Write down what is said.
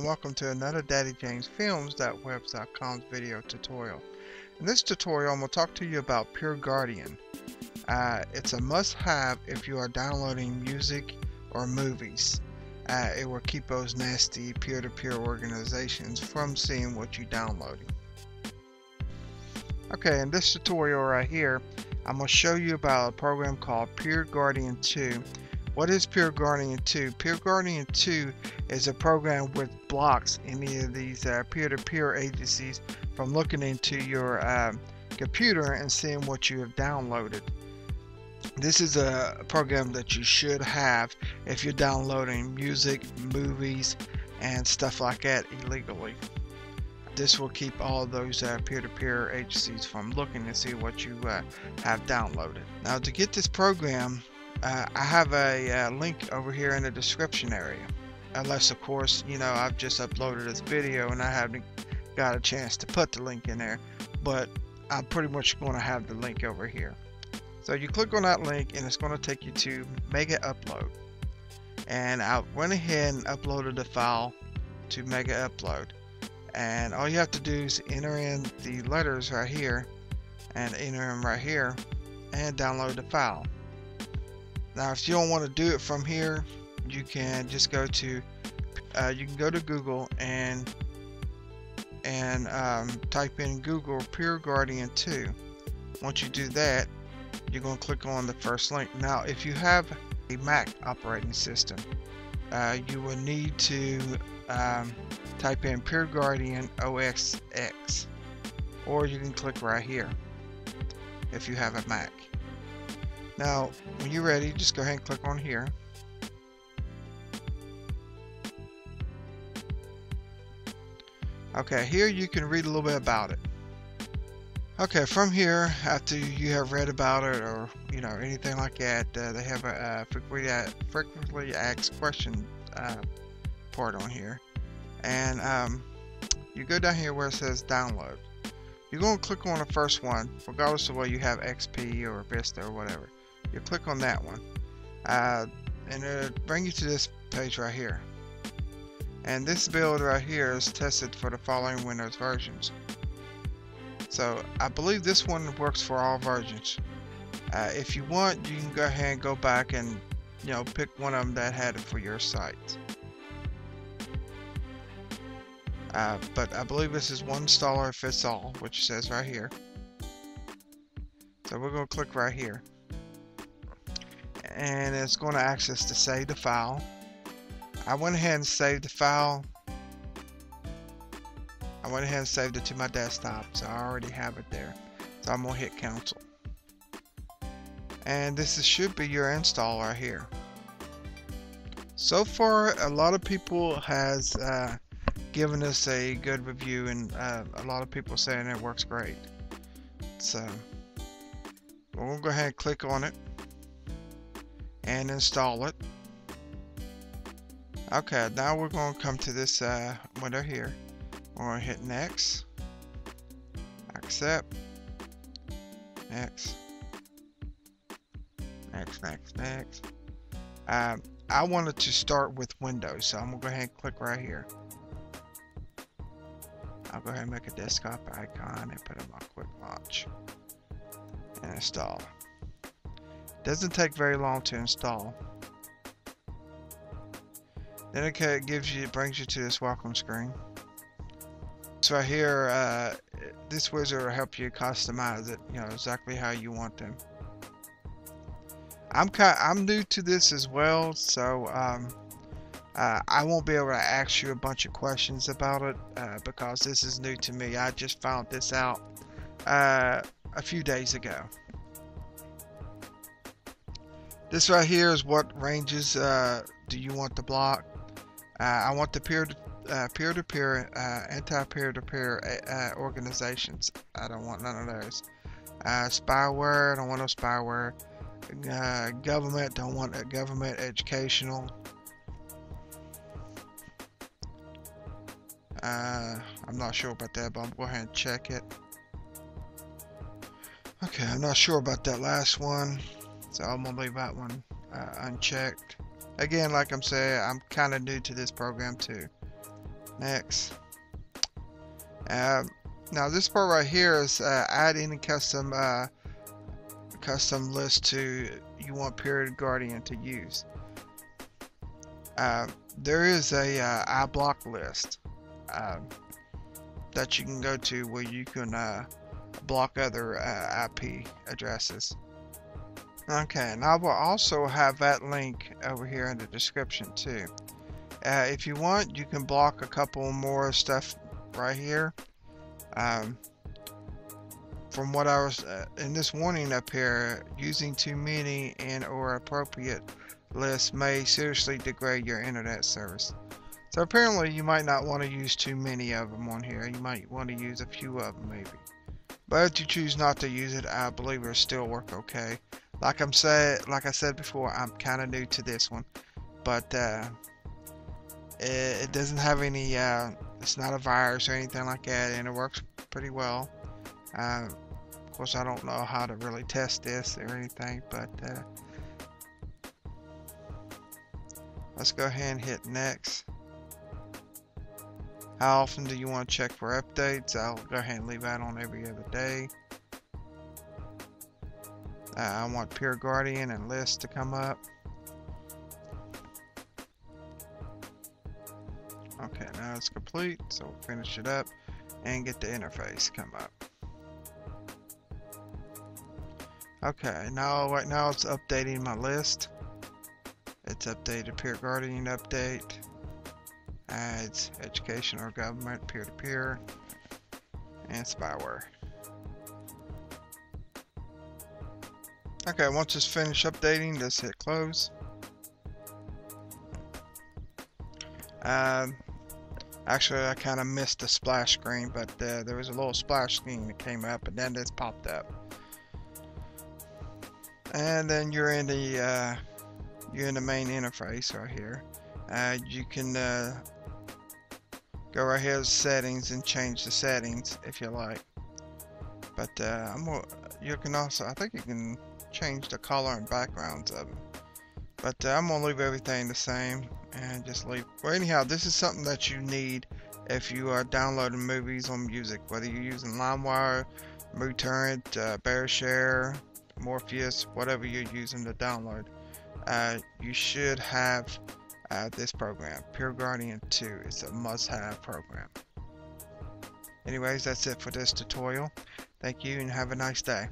and welcome to another Daddy James Films.webs.com's video tutorial. In this tutorial I'm going to talk to you about Peer Guardian. Uh, it's a must-have if you are downloading music or movies. Uh, it will keep those nasty peer-to-peer -peer organizations from seeing what you're downloading. Okay, in this tutorial right here, I'm going to show you about a program called Peer Guardian 2 what is Peer Guardian 2? Peer Guardian 2 is a program which blocks any of these uh, peer-to-peer -peer agencies from looking into your uh, computer and seeing what you have downloaded. This is a program that you should have if you're downloading music, movies, and stuff like that illegally. This will keep all those uh, peer-to-peer -peer agencies from looking to see what you uh, have downloaded. Now to get this program, uh, I have a uh, link over here in the description area. Unless, of course, you know, I've just uploaded this video and I haven't got a chance to put the link in there. But I'm pretty much going to have the link over here. So you click on that link and it's going to take you to Mega Upload. And I went ahead and uploaded the file to Mega Upload. And all you have to do is enter in the letters right here and enter them right here and download the file. Now, if you don't want to do it from here, you can just go to uh, you can go to Google and and um, type in Google Peer Guardian 2. Once you do that, you're going to click on the first link. Now, if you have a Mac operating system, uh, you will need to um, type in Peer Guardian OS X, or you can click right here if you have a Mac. Now, when you're ready, just go ahead and click on here. Okay, here you can read a little bit about it. Okay, from here, after you have read about it or, you know, anything like that, uh, they have a, frequently, frequently asked question uh, part on here. And um, you go down here where it says download. You're to click on the first one, regardless of whether you have XP or Vista or whatever you click on that one. Uh, and it'll bring you to this page right here. And this build right here is tested for the following Windows versions. So I believe this one works for all versions. Uh, if you want you can go ahead and go back and you know pick one of them that had it for your site. Uh, but I believe this is one installer fits all which says right here. So we're going to click right here and it's going to ask us to save the file. I went ahead and saved the file. I went ahead and saved it to my desktop, so I already have it there. So I'm going to hit cancel. And this is, should be your install right here. So far, a lot of people has uh, given us a good review, and uh, a lot of people saying it works great. So, we'll go ahead and click on it and install it. Okay, now we're going to come to this uh, window here. We're going to hit next, accept, next, next, next, next. Um, I wanted to start with Windows, so I'm going to go ahead and click right here. I'll go ahead and make a desktop icon and put it on quick launch and install. Doesn't take very long to install. Then it gives you, brings you to this welcome screen. So right here, uh, this wizard will help you customize it, you know, exactly how you want them. I'm kind, I'm new to this as well, so um, uh, I won't be able to ask you a bunch of questions about it uh, because this is new to me. I just found this out uh, a few days ago. This right here is what ranges uh, do you want to block. Uh, I want the peer to uh, peer-to-peer, uh, anti-peer-to-peer uh, organizations. I don't want none of those. Uh, spyware, I don't want no spyware. government, don't want a government. Educational. I'm not sure about that, but I'm going to go ahead and check it. Okay, I'm not sure about that last one. So I'm gonna leave that one uh, unchecked. Again, like I'm saying, I'm kind of new to this program too. Next. Uh, now this part right here is uh, add any custom uh, custom list to you want Peer Guardian to use. Uh, there is a uh, iBlock list um, that you can go to where you can uh, block other uh, IP addresses. Okay, and I will also have that link over here in the description too. Uh, if you want, you can block a couple more stuff right here. Um, from what I was uh, in this warning up here, using too many and or appropriate lists may seriously degrade your internet service. So apparently you might not want to use too many of them on here. You might want to use a few of them maybe. But if you choose not to use it, I believe it'll still work okay. Like I'm said, like I said before, I'm kind of new to this one, but uh, it, it, doesn't have any. Uh, it's not a virus or anything like that, and it works pretty well. Uh, of course, I don't know how to really test this or anything, but uh, let's go ahead and hit next. How often do you want to check for updates? I'll go ahead and leave that on every other day. Uh, I want Peer Guardian and list to come up. Okay, now it's complete, so we'll finish it up and get the interface come up. Okay, now right now it's updating my list. It's updated peer Guardian update ads, education or government, peer-to-peer, -peer, and spyware. Okay, once it's finished updating, just hit close. Um, actually, I kind of missed the splash screen, but uh, there was a little splash screen that came up, and then this popped up. And then you're in the uh, you're in the main interface right here. Uh, you can uh, go right here to settings and change the settings if you like but uh, I'm you can also I think you can change the color and backgrounds of them but uh, I'm gonna leave everything the same and just leave well anyhow this is something that you need if you are downloading movies or music whether you're using LimeWire, MooTorrent, uh, BearShare, Morpheus, whatever you're using to download uh, you should have uh, this program. Peer Guardian 2 is a must-have program. Anyways, that's it for this tutorial. Thank you and have a nice day.